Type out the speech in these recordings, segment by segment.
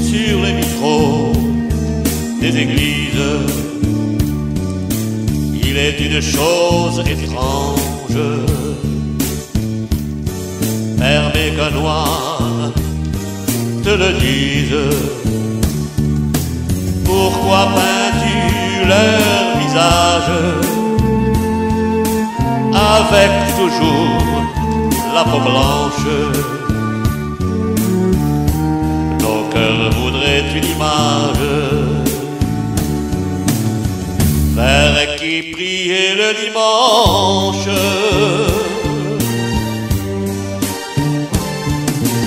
sur les vitraux des églises. Il est une chose étrange, permet qu'un noir te le dise. Pourquoi peins-tu leur visage avec toujours la peau blanche Nos cœurs voudraient une image vers qui prier le dimanche.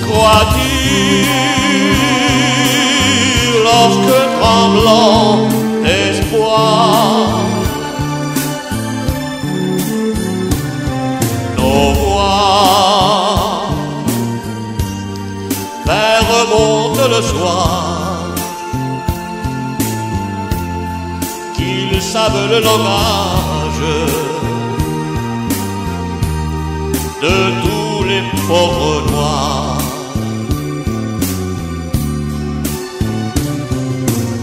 Crois-tu lorsque tremblant soir savent le langage de tous les pauvres noirs.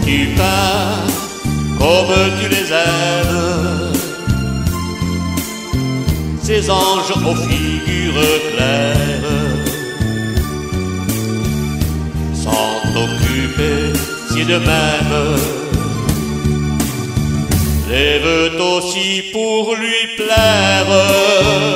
Tu peins comme tu les aimes, ces anges aux figures claires, t'occuper si de même les veut aussi pour lui plaire.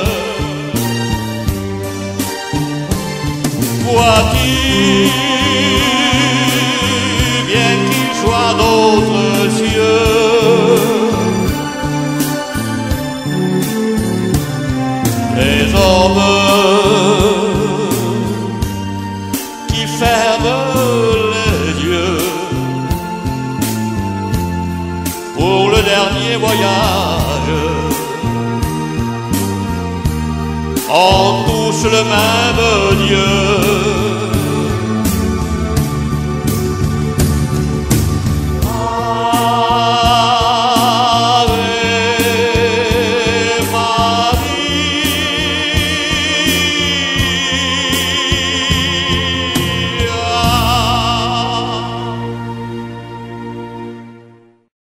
Le dernier voyage ont tous le même Dieu.